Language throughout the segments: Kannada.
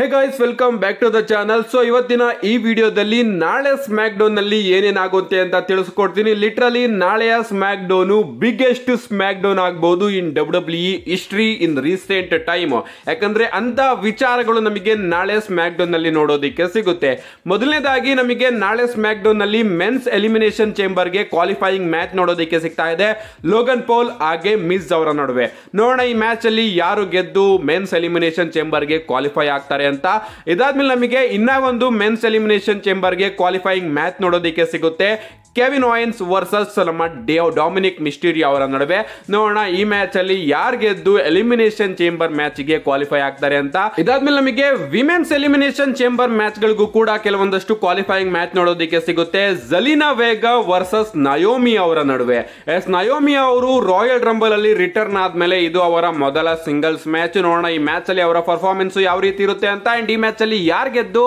Hey guys welcome back to the channel so ಇವತ್ತಿನ ಈ ವಿಡಿಯೋದಲ್ಲಿ ನಾಳೆ ಸ್ಮ್ಯಾಕ್ ಡೌನ್ನಲ್ಲಿ ಏನೇನಾಗುತ್ತೆ ಅಂತ ತಿಳಿಸ್ಕೊಡ್ತೀನಿ. ಲಿಟ್ರಲಿ ನಾಳೆಯ SmackDown biggest SmackDown ಆಗ್ಬಹುದು in W W history in recent time ಯಾಕಂದ್ರೆ ಅಂತ ವಿಚಾರಗಳು ನಮಗೆ ನಾಳೆ ಸ್ಮ್ಯಾಕ್ ಡೌನ್ನಲ್ಲಿ ನೋಡೋದಕ್ಕೆ ಸಿಗುತ್ತೆ. ಮೊದಲನೇದಾಗಿ ನಮಗೆ ನಾಳೆ ಸ್ಮ್ಯಾಕ್ ಡೌನ್ನಲ್ಲಿ ಮೆನ್ಸ್ ಎಲಿಮಿನೇಷನ್ ಚೇಂಬರ್ಗೆ ಕ್ವಾಲಿಫೈಯಿಂಗ್ ಮ್ಯಾಚ್ ನೋಡೋದಕ್ಕೆ ಸಿಗ್ತಾ ಇದೆ. ಲೋಗನ್ ಪೋಲ್ ಹಾಗೆ ಮಿಸ್ ಅವರ ನಡುವೆ. ನೋಡೋಣ ಈ ಮ್ಯಾಚ್ ಅಲ್ಲಿ ಯಾರು ಗೆದ್ದು ಮೆನ್ಸ್ ಎಲಿಮಿನೇಷನ್ ಚೇಂಬರ್ಗೆ ಕ್ವಾಲಿಫೈ ಆಗ್ತಾರೆ ಅಂತ. ಇದಾದ್ಮೇಲೆ ನಮಗೆ ಇನ್ನ ಒಂದು ಮೆನ್ಸ್ ಎಲಿಮಿನೇಷನ್ ಚೇಂಬರ್ಗೆ ಕ್ವಾಲಿಫೈಯಿಂಗ್ ಮ್ಯಾಚ್ ನೋಡೋದಕ್ಕೆ ಸಿಗುತ್ತೆ. ಕೆವಿನ್ ವಾಯಿನ್ಸ್ ವರ್ಸಸ್ ನಮ್ಮ ಡೇವ್ ಡಾಮಿನಿಕ್ ಮಿಸ್ಟೀರಿಯೋ ಅವರ ನಡುವೆ. ನೋಡೋಣ, ಈ ಮ್ಯಾಚ್ ಅಲ್ಲಿ ಯಾರು ಗೆದ್ದು ಎಲಿಮಿನೇಷನ್ ಚೇಂಬರ್ ಮ್ಯಾಚ್ಗೆ ಕ್ವಾಲಿಫೈ ಆಗ್ತಾರೆ ಅಂತ. ಇದಾದ್ಮೇಲೆ ನಮಗೆ ವಿಮೆನ್ಸ್ ಎಲಿಮಿನೇಷನ್ ಚೇಂಬರ್ ಮ್ಯಾಚ್ ಗಳಿಗೂ ಕೂಡ ಕೆಲವೊಂದಷ್ಟು ಕ್ವಾಲಿಫೈಯಿಂಗ್ ಮ್ಯಾಚ್ ನೋಡೋದಕ್ಕೆ ಸಿಗುತ್ತೆ. ಜಲೀನಾ ವೇಗ ವರ್ಸಸ್ ನಯೋಮಿ ಅವರ ನಡುವೆ. ಎಸ್ ನಯೋಮಿ ಅವರು ರಾಯಲ್ ರಂಬಲ್ ಅಲ್ಲಿ ರಿಟರ್ನ್ ಆದ್ಮೇಲೆ ಇದು ಅವರ ಮೊದಲ ಸಿಂಗಲ್ಸ್ ಮ್ಯಾಚ್ ನೋಡೋಣ, ಈ ಮ್ಯಾಚ್ ಅಲ್ಲಿ ಅವರ ಪರ್ಫಾರ್ಮೆನ್ಸ್ ಯಾವ ರೀತಿ ಇರುತ್ತೆ ಅಂತ. ಅಂಡ್ ಈ ಮ್ಯಾಚ್ ಅಲ್ಲಿ ಯಾರು ಗೆದ್ದು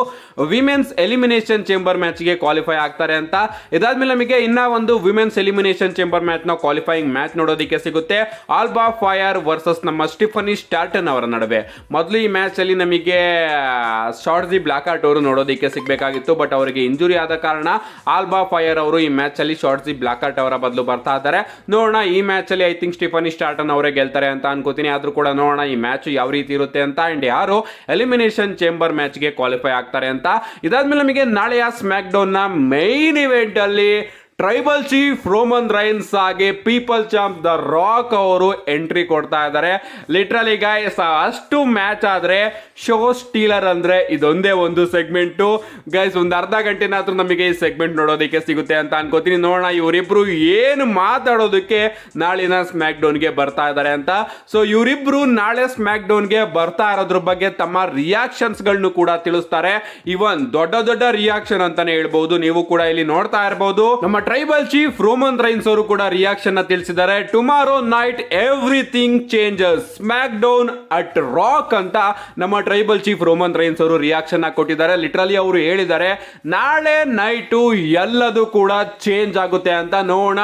ವಿಮೆನ್ಸ್ ಎಲಿಮಿನೇಷನ್ ಚೇಂಬರ್ ಮ್ಯಾಚ್ಗೆ ಕ್ವಾಲಿಫೈ ಆಗ್ತಾರೆ ಅಂತ. ಇದಾದ್ಮೇಲೆ ನಮಗೆ ಇನ್ನ ಒಂದು ವಿಮೆನ್ಸ್ ಎಲಿಮಿನೇಷನ್ ಚೇಂಬರ್ ಮ್ಯಾಚ್ನ ಕ್ವಾಲಿಫೈಯಿಂಗ್ ಮ್ಯಾಚ್ ನೋಡೋದಕ್ಕೆ ಸಿಗುತ್ತೆ. ಆಲ್ಬಾ ಫೈರ್ ವರ್ಸಸ್ ನಮ್ಮ ಸ್ಟಿಫನಿ ಸ್ಟಾರ್ಟನ್ ಅವರ ನಡುವೆ. ಮೊದಲು ಈ ಮ್ಯಾಚ್ ಅಲ್ಲಿ ನಮಗೆ ಶಾರ್ಟ್ಜಿ ಬ್ಲಾಕ್ ಆರ್ಟ್ ಅವರು ನೋಡೋದಕ್ಕೆ ಸಿಗಬೇಕಾಗಿತ್ತು ಬಟ್ ಅವರಿಗೆ ಇಂಜುರಿ ಆದ ಕಾರಣ ಆಲ್ಬಾ ಫೈರ್ ಅವರು ಈ ಮ್ಯಾಚ್ ಅಲ್ಲಿ ಶಾರ್ಟ್ಜಿ ಬ್ಲಾಕ್ ಆರ್ಟ್ ಅವರ ಬದಲು ಬರ್ತಾ ಇದ್ದಾರೆ. ನೋಡೋಣ, ಈ ಮ್ಯಾಚ್ ಅಲ್ಲಿ ಐ ಥಿಂಕ್ ಸ್ಟಿಫನಿ ಸ್ಟಾರ್ಟನ್ ಅವರೇ ಗೆಲ್ತಾರೆ ಅಂತ ಅನ್ಕೋತೀನಿ. ಆದ್ರೂ ಕೂಡ ನೋಡೋಣ, ಈ ಮ್ಯಾಚ್ ಯಾವ ರೀತಿ ಇರುತ್ತೆ ಅಂತ. ಅಂಡ್ ಯಾರು ಎಲಿಮಿನೇಷನ್ ಚೇಂಬರ್ ಮ್ಯಾಚ್ಗೆ ಕ್ವಾಲಿಫೈ ಆಗ್ತಾರೆ ಅಂತ ಇದಾದ್ಮೇಲೆ ನಮಗೆ ನಾಳೆಯ ಸ್ಮ್ಯಾಕ್ ಡೌನ್ನ ಮೈನ್ ಇವೆಂಟ್ ಅಲ್ಲಿ ಟ್ರೈಬಲ್ ಚೀಫ್ ರೋಮನ್ ರೈನ್ಸ್ ಆಗಿ ಪೀಪಲ್ ಚಾಂಪ್ ದ ರಾಕ್ ಅವರು ಎಂಟ್ರಿ ಕೊಡ್ತಾ ಇದ್ದಾರೆ. ಲಿಟ್ರಲಿ ಗೈಸ್ ಅಷ್ಟು ಮ್ಯಾಚ್ ಆದ್ರೆ ಶೋ ಸ್ಟೀಲರ್ ಅಂದ್ರೆ ಇದೊಂದೇ ಒಂದು ಸೆಗ್ಮೆಂಟು ಗೈಸ್ ಒಂದು ಅರ್ಧ ಗಂಟೆನಾದ್ರೂ ನಮಗೆ ಈ ಸೆಗ್ಮೆಂಟ್ ನೋಡೋದಕ್ಕೆ ಸಿಗುತ್ತೆ ಅಂತ ಅನ್ಕೋತೀನಿ. ನೋಡೋಣ, ಇವರಿಬ್ರು ಏನು ಮಾತಾಡೋದಕ್ಕೆ ನಾಳಿನ ಸ್ಮ್ಯಾಕ್ ಡೌನ್ಗೆ ಬರ್ತಾ ಇದ್ದಾರೆ ಅಂತ. ಸೊ ಇವರಿಬ್ರು ನಾಳೆ ಸ್ಮ್ಯಾಕ್ ಡೌನ್ಗೆ ಬರ್ತಾ ಇರೋದ್ರ ಬಗ್ಗೆ ತಮ್ಮ ರಿಯಾಕ್ಷನ್ಸ್ಗಳನ್ನು ಕೂಡ ತಿಳಿಸ್ತಾರೆ. ಇವನ್ ದೊಡ್ಡ ದೊಡ್ಡ ರಿಯಾಕ್ಷನ್ ಅಂತಾನೆ ಹೇಳ್ಬಹುದು ನೀವು ಕೂಡ ಇಲ್ಲಿ ನೋಡ್ತಾ ಇರಬಹುದು ನಮ್ಮ ಟ್ರೈಬಲ್ ಚೀಫ್ ರೋಮನ್ ರೈನ್ಸ್ ಅವರು ಕೂಡ ರಿಯಾಕ್ಷನ್ ತಿಳಿಸಿದ್ದಾರೆ. Tomorrow night everything changes SmackDown at Rock ಅಂತ ನಮ್ಮ ಟ್ರೈಬಲ್ ಚೀಫ್ ರೋಮನ್ ರೈನ್ಸ್ ಅವರು ರಿಯಾಕ್ಷನ್ ಕೊಟ್ಟಿದ್ದಾರೆ. ಲಿಟ್ರಲಿ ಅವರು ಹೇಳಿದ್ದಾರೆ, ನಾಳೆ ನೈಟು ಎಲ್ಲದು ಕೂಡ ಚೇಂಜ್ ಆಗುತ್ತೆ ಅಂತ ನೋಡೋಣ.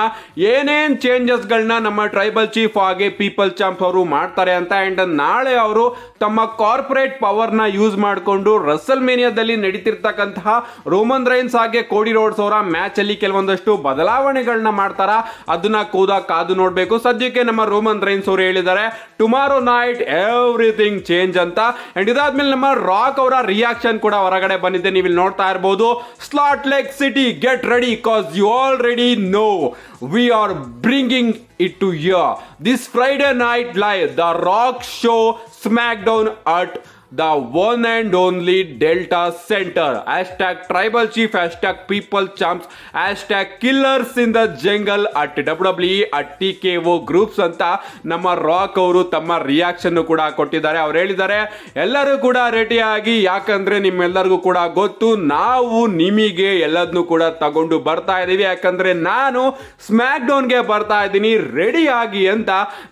ಏನೇನ್ ಚೇಂಜಸ್ ಗಳನ್ನ ನಮ್ಮ ಟ್ರೈಬಲ್ ಚೀಫ್ ಹಾಗೆ ಪೀಪಲ್ ಚಾಂಪ್ ಅವರು ಮಾಡ್ತಾರೆ ಅಂತ ಅಂಡ್ ನಾಳೆ ಅವರು ತಮ್ಮ ಕಾರ್ಪೊರೇಟ್ ಪವರ್ನ ಯೂಸ್ ಮಾಡಿಕೊಂಡು ರಸಲ್ ಮೇನಿಯಾದಲ್ಲಿ ನಡೀತಿರ್ತಕ್ಕಂತಹ ರೋಮನ್ ರೈನ್ಸ್ ಹಾಗೆ ಕೋಡಿ ರೋಡ್ಸ್ ಅವರ ಮ್ಯಾಚ್ ಅಲ್ಲಿ ಕೆಲವೊಂದಷ್ಟು ಬದಲಾವಣೆಗಳನ್ನ ಮಾಡ್ತಾರ? ಅದನ್ನ ಕೂದ ಕಾದು ನೋಡಬೇಕು. ಸದ್ಯಕ್ಕೆ ನಮ್ಮ ರೋಮನ್ ರೈನ್ಸ್ ಅವರು ಹೇಳಿದ್ದಾರೆ ಟುಮಾರೋ ನೈಟ್ ಎವ್ರಿಥಿಂಗ್ ಚೇಂಜ್ ಅಂತ. ಅಂಡ್ ಇದಾದ್ಮೇಲೆ ನಮ್ಮ ರಾಕ್ ಅವರ ರಿಯಾಕ್ಷನ್ ಕೂಡ ಹೊರಗಡೆ ಬಂದಿದೆ. ನೀವು ಇಲ್ಲಿ ನೋಡ್ತಾ ಇರಬಹುದು Salt Lake City get ready cause you already know we are bringing it to your this This night live the rock show SmackDown at the one and only Delta Center. Hashtag Tribal Chief, hashtag People Champs, hashtag Killers in the Jungle at WWE at TKO groups ಅಂತ ನಮ್ಮ ರಾಕ್ ಅವರು ತಮ್ಮ ರಿಯಾಕ್ಷನ್ ಕೂಡ ಕೊಟ್ಟಿದ್ದಾರೆ. ಅವ್ರು ಹೇಳಿದ್ದಾರೆ ಎಲ್ಲರೂ ಕೂಡ ರೆಡಿ ಆಗಿ ಯಾಕಂದ್ರೆ ನಿಮ್ಮೆಲ್ಲರಿಗೂ ಕೂಡ ಗೊತ್ತು ನಾವು ನಿಮಗೆ ಎಲ್ಲದನ್ನು ಕೂಡ ತಗೊಂಡು ಬರ್ತಾ ಇದ್ದೀವಿ. ಯಾಕಂದ್ರೆ ನಾನು ಸ್ಮ್ಯಾಕ್ ಡೌನ್ಗೆ ಬರ್ತಾ ಇದ್ದೀನಿ ರೆಡಿ ಆಗಿ ಅಂತ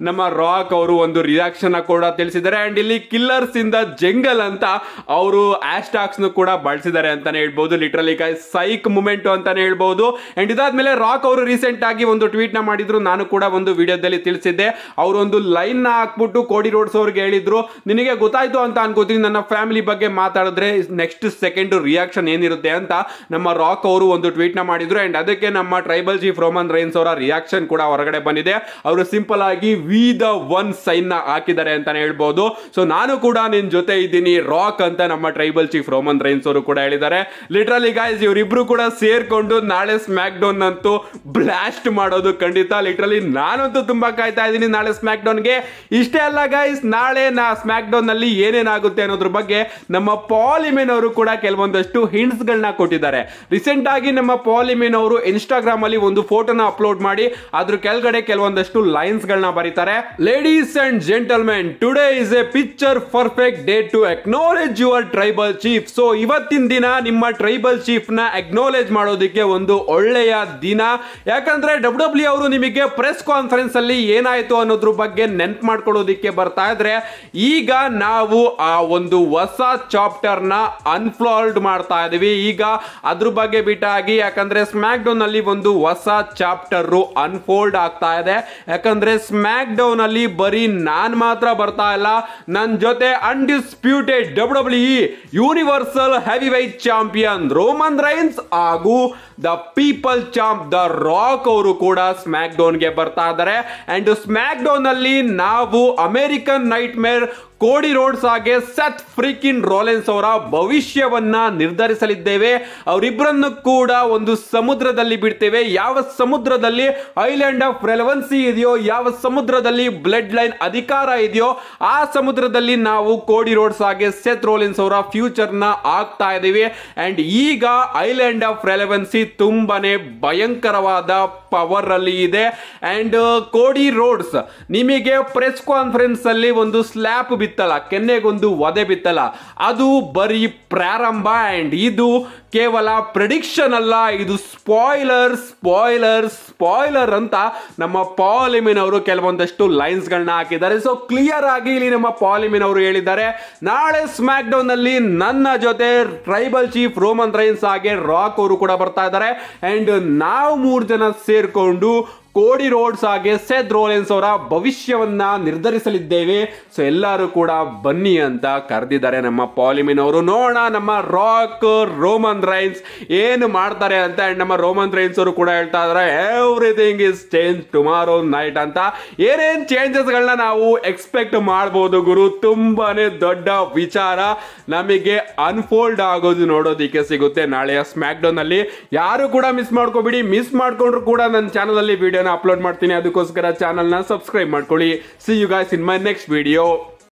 ನಮ್ಮ ರಾಕ್ ಅವರು ಒಂದು ರಿಯಾಕ್ಷನ್ ಕೂಡ ತಿಳಿಸಿದ್ದಾರೆ. ಅಂಡ್ ಇಲ್ಲಿ ಕಿಲ್ಲರ್ಸ್ ಇಂದ ಜಂಗಲ್ ಅಂತ ಅವರು ಆಸ್ಟಾಕ್ಸ್ ಕೂಡ ಬಳಸಿದ್ದಾರೆ ಅಂತಾನೆ ಹೇಳ್ಬೋದು. ಲಿಟ್ರಲಿ ಸೈಕ್ ಮೂಮೆಂಟ್ ಅಂತಾನೆ ಹೇಳ್ಬೋದು. ಅಂಡ್ ಇದಾದ್ಮೇಲೆ ರಾಕ್ ಅವರು ರೀಸೆಂಟ್ ಆಗಿ ಒಂದು ಟ್ವೀಟ್ನ ಮಾಡಿದ್ರು. ನಾನು ಕೂಡ ಒಂದು ವಿಡಿಯೋದಲ್ಲಿ ತಿಳಿಸಿದ್ದೆ. ಅವರು ಒಂದು ಲೈನ್ನ ಹಾಕ್ಬಿಟ್ಟು ಕೋಡಿ ರೋಡ್ಸ್ ಅವ್ರಿಗೆ ಹೇಳಿದ್ರು. ನಿನಗೆ ಗೊತ್ತಾಯ್ತು ಅಂತ ಅನ್ಕೋತೀನಿ. ನನ್ನ ಫ್ಯಾಮಿಲಿ ಬಗ್ಗೆ ಮಾತಾಡಿದ್ರೆ ನೆಕ್ಸ್ಟ್ ಸೆಕೆಂಡ್ ರಿಯಾಕ್ಷನ್ ಏನಿರುತ್ತೆ ಅಂತ ನಮ್ಮ ರಾಕ್ ಅವರು ಒಂದು ಟ್ವೀಟ್ನ ಮಾಡಿದ್ರು. ಅಂಡ್ ಅದಕ್ಕೆ ನಮ್ಮ ಟ್ರೈಬಲ್ ಚೀಫ್ ರೋಮನ್ ರೈನ್ಸ್ ಅವರ ರಿಯಾಕ್ಷನ್ ಕೂಡ ಹೊರಗಡೆ ಬಂದಿದೆ. ಅವರು ಸಿಂಪಲ್ ಆಗಿ ವಿ ದ ಒನ್ ಸೈನ್ನ ಹಾಕಿದ್ದಾರೆ ಅಂತಾನೆ ಹೇಳ್ಬೋದು. ಸೊ ನಾನು ಕೂಡ ನಿನ್ ಜೊತೆ ಇದ್ದೀನಿ. ರಾಕ್ ಅಂತ ನಮ್ಮ ಟ್ರೈಬಲ್ ಚೀಫ್ ರೋಮನ್ ರೈನ್ಸ್ ಅವರು ಕೂಡ ಹೇಳಿದ್ದಾರೆ. ಲಿಟ್ರಲಿ ಗಾಯ್ಸ್ ಇವರಿಬ್ರು ಕೂಡ ಸೇರ್ಕೊಂಡು ನಾಳೆ ಸ್ಮ್ಯಾಕ್ ಡೌನ್ ಅಂತೂ ಬ್ಲಾಸ್ಟ್ ಮಾಡೋದು ಖಂಡಿತ. ಲಿಟ್ರಲಿ ನಾನಂತೂ ತುಂಬಾ ಕಾಯ್ತಾ ಇದ್ದೀನಿ ನಾಳೆ ಸ್ಮ್ಯಾಕ್ ಡೌನ್ಗೆ ಇಷ್ಟೇ ಅಲ್ಲ ಗೈಸ್ ನಾಳೆ ನಾ ಸ್ಮ್ಯಾಕ್ ಡೌನ್ನಲ್ಲಿ ಏನೇನಾಗುತ್ತೆ ಅನ್ನೋದ್ರ ಬಗ್ಗೆ ನಮ್ಮ ಪಾಲಿಮೆನ್ ಅವರು ಕೂಡ ಕೆಲವೊಂದಷ್ಟು ಹಿಂಟ್ಸ್ ಗಳನ್ನ ಕೊಟ್ಟಿದ್ದಾರೆ. ರೀಸೆಂಟ್ ಆಗಿ ನಮ್ಮ ಪಾಲಿಮೆನ್ ಅವರು ಇನ್ಸ್ಟಾಗ್ರಾಮ್ ಅಲ್ಲಿ ಒಂದು ಫೋಟೋನ ಅಪ್ಲೋಡ್ ಮಾಡಿ, ಅದ್ರ ಕೆಳಗಡೆ ಕೆಲವೊಂದಷ್ಟು ಲೈನ್ಸ್ ಗಳನ್ನ ಬರೀತಾರೆ. Ladies and gentlemen today is a picture perfect day to acknowledge your tribal chief so ಇವತ್ತಿನ ದಿನ ನಿಮ್ಮ ಟ್ರೈಬಲ್ ಚೀಫ್ನ ಅಕ್ನಾಲೇಜ್ ಮಾಡೋದಕ್ಕೆ ಒಂದು ಒಳ್ಳೆಯ ದಿನ. ಯಾಕಂದ್ರೆ ಡಬ್ಲ್ಯೂ ಡಬ್ಲ್ಯೂ ಅವರು ನಿಮಗೆ ಪ್ರೆಸ್ ಕಾನ್ಫರೆನ್ಸ್ ಅಲ್ಲಿ ಏನಾಯ್ತು ಅನ್ನೋದ್ರ ಬಗ್ಗೆ ನೆನ್ಪು ಮಾಡ್ಕೊಳ್ಳೋದಿಕ್ಕೆ ಬರ್ತಾ ಇದ್ರೆ, ಈಗ ನಾವು ಆ ಒಂದು ಹೊಸ ಚಾಪ್ಟರ್ನ ಅನ್ಫ್ಲಾಲ್ಡ್ ಮಾಡ್ತಾ ಇದೀವಿ. ಈಗ ಅದ್ರ ಬಗ್ಗೆ ಬಿಟ್ಟಾಗಿ, ಯಾಕಂದ್ರೆ ಸ್ಮ್ಯಾಕ್ ಡೌನ್ ಅಲ್ಲಿ ಒಂದು ಹೊಸ ಚಾಪ್ಟರ್ ಅನ್ಫೋಲ್ಡ್ ಆಗ್ತಾ ಇದೆ. ಯಾಕಂದ್ರೆ ಸ್ಮ್ಯಾಕ್ ಡೌನ್ ಅಲ್ಲಿ ಬರೀ ನಾನ್ ಮಾತ್ರ ಬರ್ತಾ ಇಲ್ಲ. ನನ್ನ ಜೊತೆ undisputed W W universal heavyweight champion Roman Reigns ಹಾಗೂ the people champ the Rock ಅವರು ಕೂಡ ಸ್ಮ್ಯಾಕ್ ಡೌನ್ಗೆ ಬರ್ತಾ ಇದ್ದಾರೆ. ಅಂಡ್ ಸ್ಮ್ಯಾಕ್ ಡೌನ್ ಅಲ್ಲಿ ನಾವು American Nightmare Cody Rhodes ಹಾಗೆ ಸತ್ ಫ್ರೀಕಿನ್ ರೋಲೆನ್ಸ್ ಅವರ ಭವಿಷ್ಯವನ್ನ ನಿರ್ಧರಿಸಲಿದ್ದೇವೆ. ಅವರಿಬ್ಬರನ್ನು ಕೂಡ ಒಂದು ಸಮುದ್ರದಲ್ಲಿ ಬಿಡ್ತೇವೆ. ಯಾವ ಸಮುದ್ರದಲ್ಲಿ ಐಲ್ಯಾಂಡ್ ಆಫ್ ರೆಲೆವೆನ್ಸಿ ಇದೆಯೋ, ಯಾವ ಸಮುದ್ರದಲ್ಲಿ ಬ್ಲಡ್ ಲೈನ್ ಅಧಿಕಾರ ಇದೆಯೋ, ಆ ಸಮುದ್ರದಲ್ಲಿ ನಾವು ಕೋಡಿ ರೋಡ್ಸ್ ಹಾಗೆ ಸೆತ್ ರೋಲೆನ್ಸ್ ಅವರ ಫ್ಯೂಚರ್ನ ಆಗ್ತಾ ಇದೀವಿ ಅಂಡ್ ಈಗ ಐಲ್ಯಾಂಡ್ ಆಫ್ ರೆಲೆವೆನ್ಸಿ ತುಂಬಾನೇ ಭಯಂಕರವಾದ ಪವರ್ ಅಲ್ಲಿ ಇದೆ. ಅಂಡ್ ಕೋಡಿ ರೋಡ್ಸ್, ನಿಮಗೆ ಪ್ರೆಸ್ ಕಾನ್ಫರೆನ್ಸ್ ಅಲ್ಲಿ ಒಂದು ಸ್ಲ್ಯಾಪ್ ಬಿತ್ತಲ್ಲ ಕೆನ್ನೆಗೊಂದು ವಧೆ ಬಿತ್ತಲ್ಲ ಅದು ಬರೀ ಪ್ರಾರಂಭ ಆ್ಯಂಡ್ ಇದು ಕೇವಲ ಪ್ರಿಡಿಕ್ಷನ್ ಅಲ್ಲ, ಇದು ಸ್ಪಾಯ್ಲರ್ ಸ್ಪಾಯ್ಲರ್ ಸ್ಪಾಯ್ಲರ್ ಅಂತ ನಮ್ಮ ಪಾಲಿಮಿನ್ ಅವರು ಕೆಲವೊಂದಷ್ಟು ಲೈನ್ಸ್ಗಳನ್ನ ಹಾಕಿದ್ದಾರೆ. ಸೊ ಕ್ಲಿಯರ್ ಆಗಿ ಇಲ್ಲಿ ನಮ್ಮ ಪಾಲಿಮಿನ್ ಅವರು ಹೇಳಿದ್ದಾರೆ, ನಾಳೆ ಸ್ಮ್ಯಾಕ್ ಡೌನ್ ಅಲ್ಲಿ ನನ್ನ ಜೊತೆ ಟ್ರೈಬಲ್ ಚೀಫ್ ರೋಮನ್ ರೈನ್ಸ್ ಹಾಗೆ ರಾಕ್ ಅವರು ಕೂಡ ಬರ್ತಾ ಇದ್ದಾರೆ. ಅಂಡ್ ನಾವು ಮೂರು ಜನ ಸೇರ್ಕೊಂಡು ಕೋಡಿ ರೋಡ್ಸ್ ಹಾಗೆ ಸೆದ್ ರೋಲೆನ್ಸ್ ಅವರ ಭವಿಷ್ಯವನ್ನ ನಿರ್ಧರಿಸಲಿದ್ದೇವೆ. ಸೊ ಎಲ್ಲರೂ ಕೂಡ ಬನ್ನಿ ಅಂತ ಕರೆದಿದ್ದಾರೆ ನಮ್ಮ ಪಾಲಿಮಿನ್ ಅವರು. ನೋಡೋಣ ನಮ್ಮ ರಾಕ್ ರೋಮನ್ ರೈನ್ಸ್ ಏನು ಮಾಡ್ತಾರೆ ಅಂತ ಅಂಡ್ ನಮ್ಮ ರೋಮನ್ ರೈನ್ಸ್ ಅವರು ಕೂಡ ಹೇಳ್ತಾ ಇದ್ದಾರೆ. Everything is change tomorrow night ಅಂತ. ಏನೇನ್ ಚೇಂಜಸ್ ಗಳನ್ನ ನಾವು ಎಕ್ಸ್ಪೆಕ್ಟ್ ಮಾಡಬಹುದು ಗುರು? ತುಂಬಾನೇ ದೊಡ್ಡ ವಿಚಾರ. ನಮಗೆ ಅನ್ಫೋಲ್ಡ್ ಆಗೋದು ನೋಡೋದಿಕ್ಕೆ ಸಿಗುತ್ತೆ. ನಾಳೆಯ ಸ್ಮ್ಯಾಕ್ ಡೌನ್ ಅಲ್ಲಿ ಯಾರು ಕೂಡ ಮಿಸ್ ಮಾಡ್ಕೋಬಿಡಿ. ಮಿಸ್ ಮಾಡ್ಕೊಂಡ್ರು ಕೂಡ ನನ್ನ ಚಾನಲ್ ಅಲ್ಲಿ ಅಪ್ಲೋಡ್ ಮಾಡ್ತೀನಿ ಅದಕ್ಕೋಸ್ಕರ ಚಾನಲ್ನ ಸಬ್ಸ್ಕ್ರೈಬ್ ಮಾಡ್ಕೊಳ್ಳಿ. See you guys in my next video